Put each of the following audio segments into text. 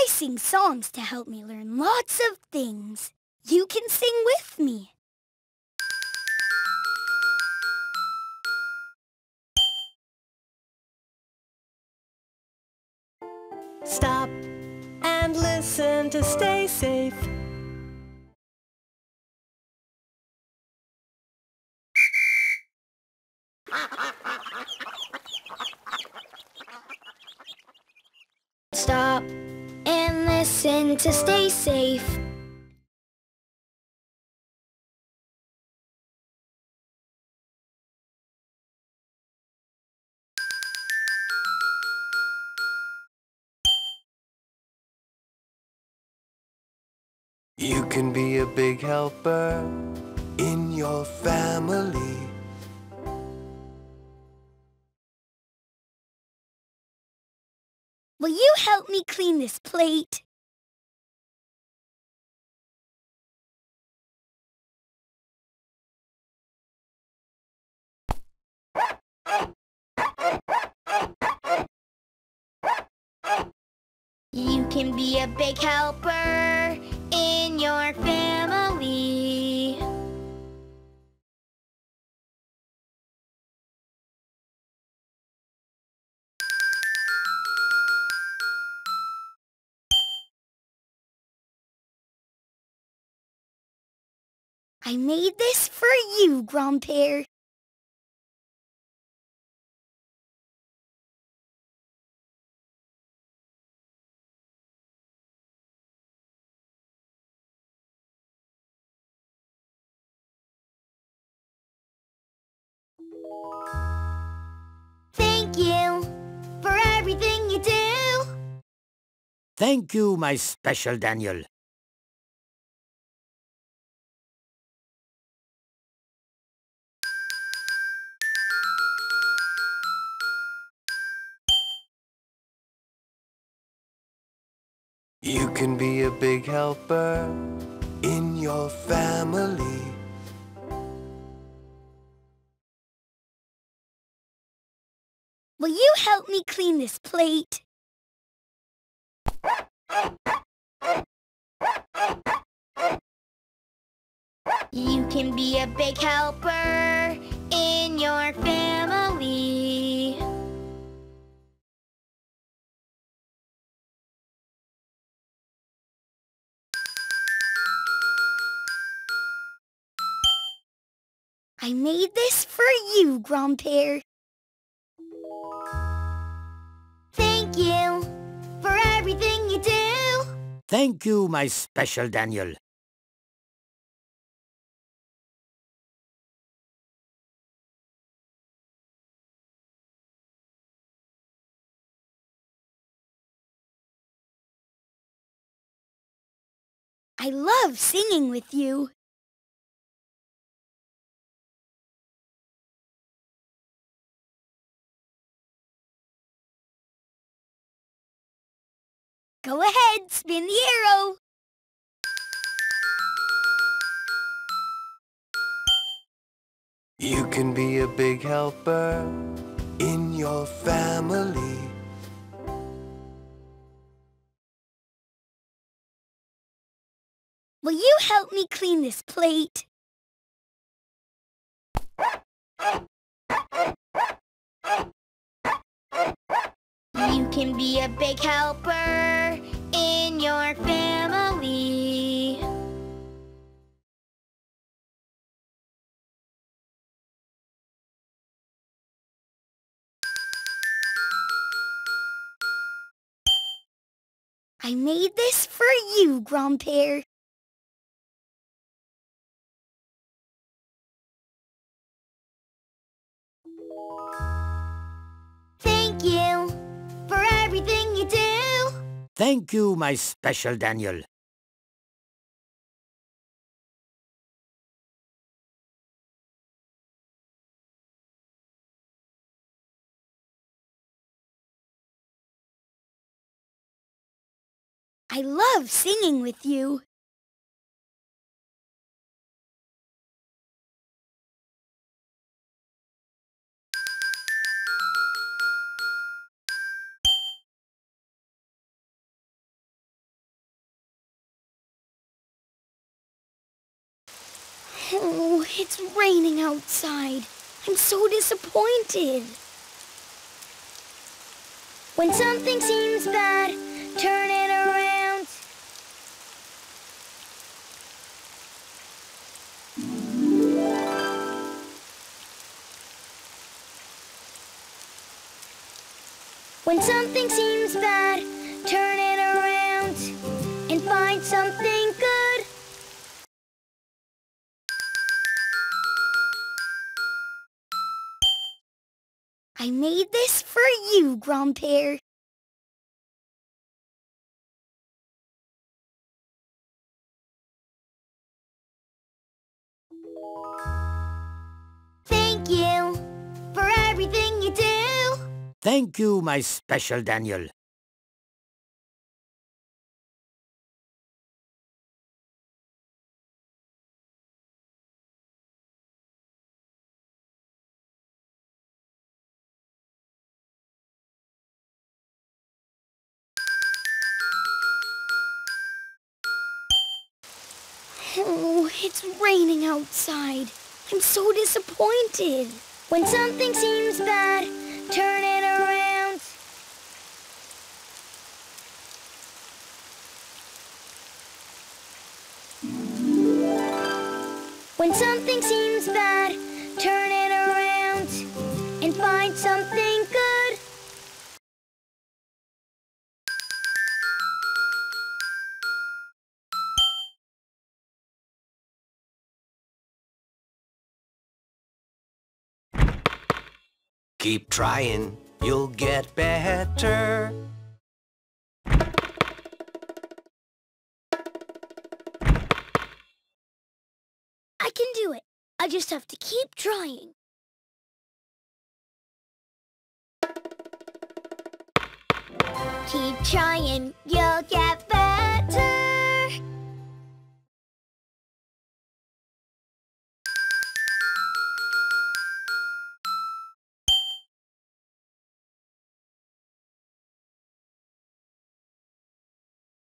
I sing songs to help me learn lots of things. You can sing with me. Stop and listen to stay safe. And to stay safe. You can be a big helper in your family. Will you help me clean this plate? You can be a big helper in your family. I made this for you, Grandpere. Thank you, my special Daniel. You can be a big helper in your family. Will you help me clean this plate? You can be a big helper in your family. I made this for you, Grandpere. Thank you Thank you, my special Daniel. I love singing with you. Go ahead, spin the arrow. You can be a big helper in your family. Will you help me clean this plate? You can be a big helper in your family. I made this for you, Grandpere. Thank you Thank you, my special Daniel. I love singing with you. It's raining outside. I'm so disappointed. When something seems bad, turn it around. When something seems bad, turn it you, Grandpere. Thank you for everything you do. Thank you, my special Daniel. Raining outside. I'm so disappointed. When something seems bad, turn it around. When something seems bad, turn it around and find something Keep trying, you'll get better. I can do it. I just have to keep trying. Keep trying, you'll get better.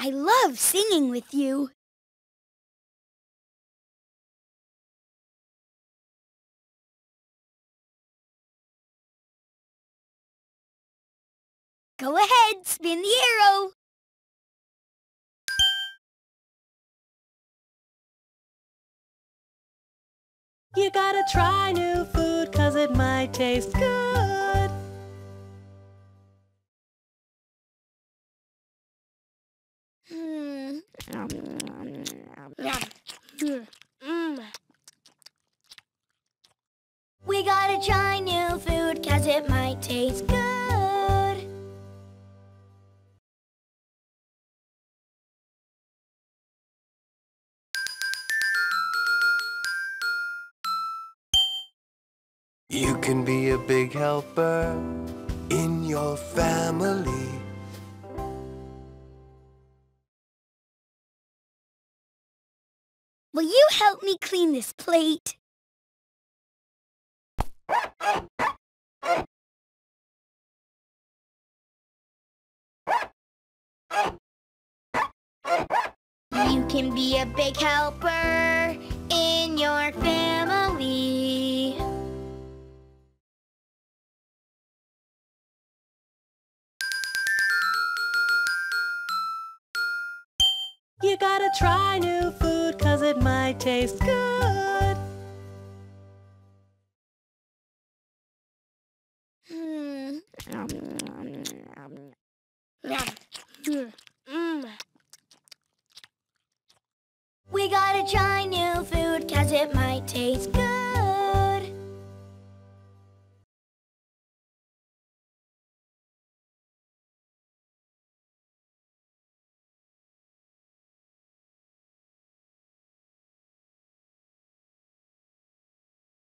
I love singing with you. Go ahead, spin the arrow. You gotta try new food cause it might taste good. We gotta try new food cause it might taste good. You can be a big helper in your family. Me clean this plate? You can be a big helper in your family. You gotta try new food cause it might taste good.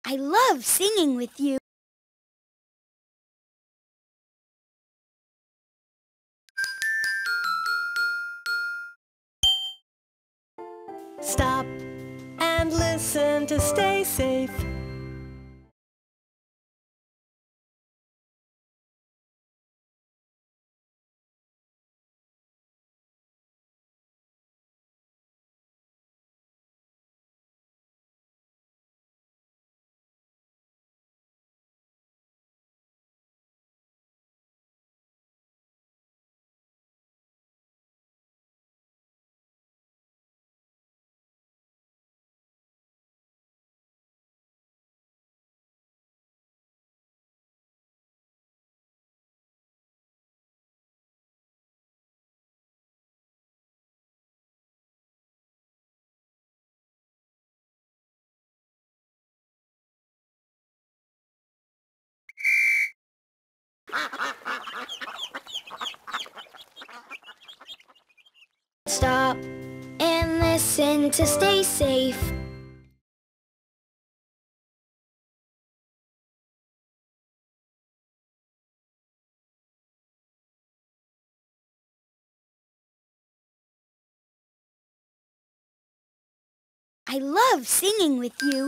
I love singing with you. Stop and listen to stay safe. Stop and listen to stay safe. I love singing with you.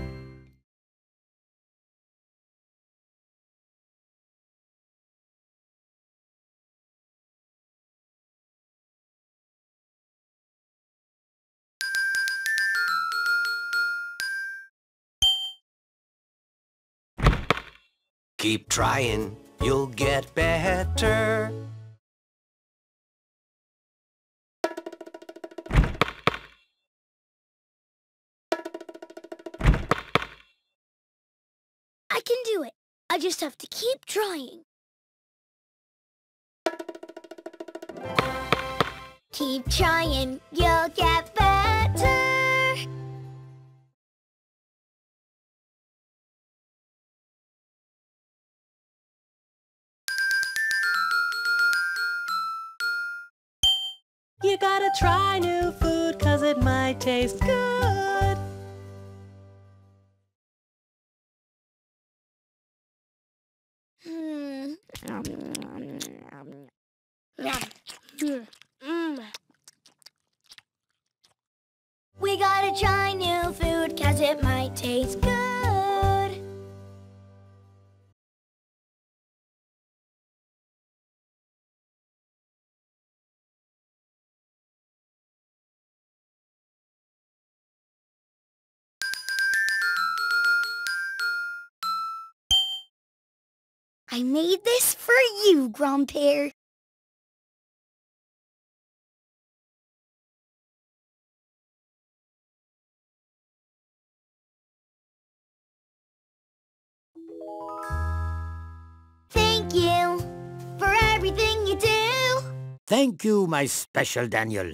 Keep trying, you'll get better. I can do it. I just have to keep trying. Keep trying, you'll get gotta try new food cause it might taste good. I made this for you, Grandpere. Thank you for everything you do. Thank you, my special Daniel.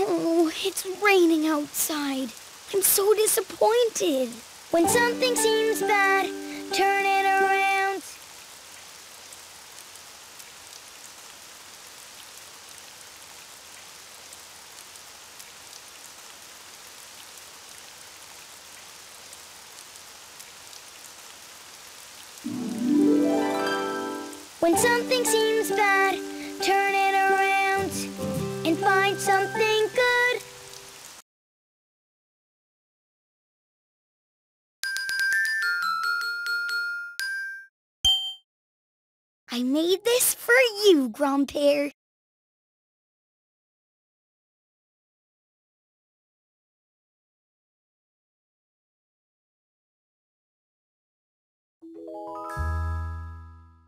Oh, it's raining outside. I'm so disappointed. When something seems bad, turn it around. When something seems bad, I made this for you, Grandpere.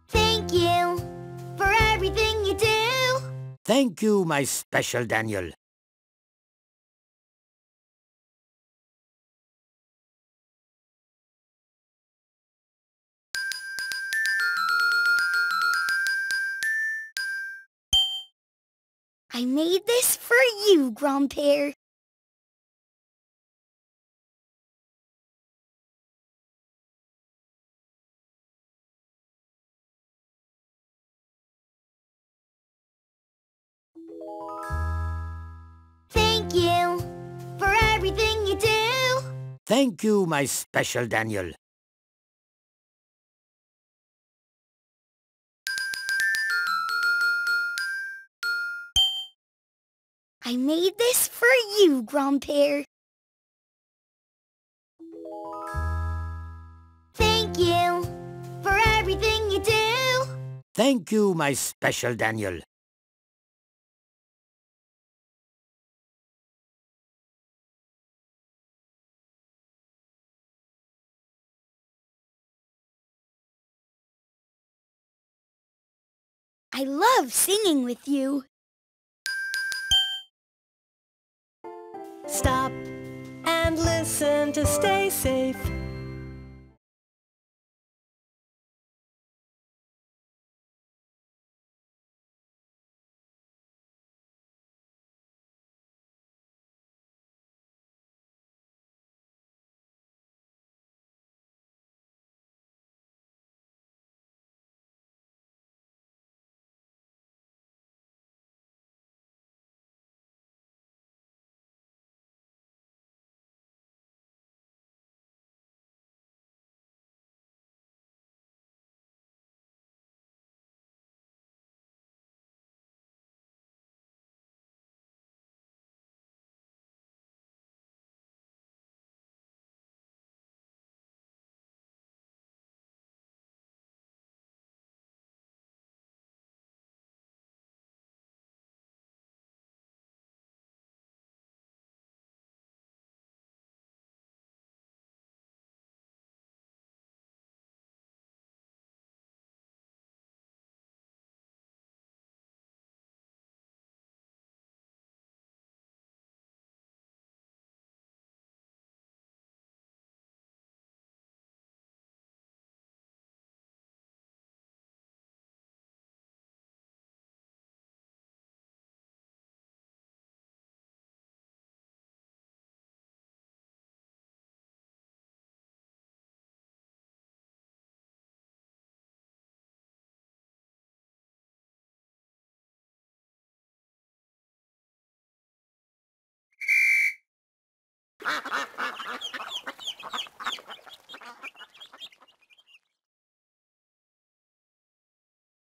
Thank you for everything you do. Thank you, my special Daniel. I made this for you, Grandpere. Thank you for everything you do. Thank you, my special Daniel. I made this for you, Grandpere. Thank you for everything you do. Thank you, my special Daniel. I love singing with you. Stop and listen to stay safe.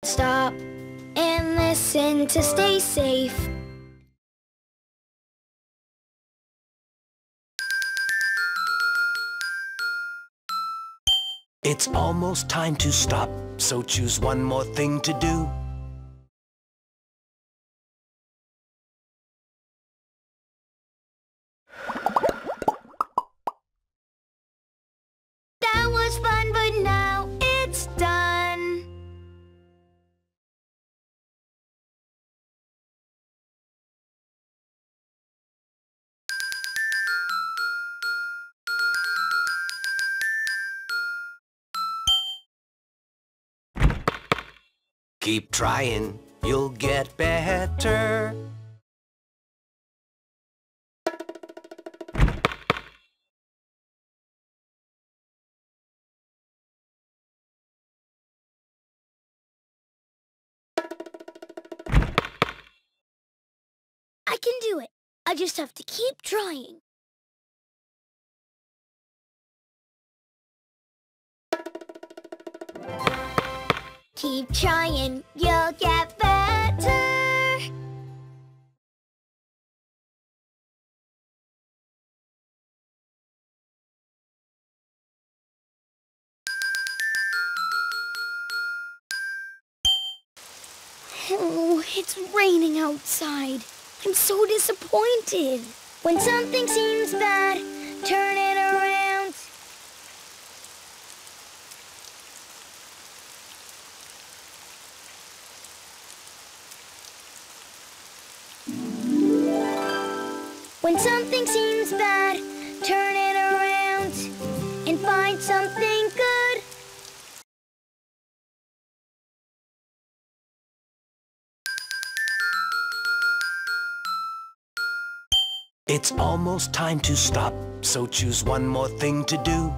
Stop and listen to stay safe. It's almost time to stop, so choose one more thing to do. Keep trying, you'll get better. I can do it. I just have to keep trying. Keep trying, you'll get better. Oh, it's raining outside. I'm so disappointed. When something seems bad, turn it around. When something seems bad, turn it around and find something good. It's almost time to stop, so choose one more thing to do.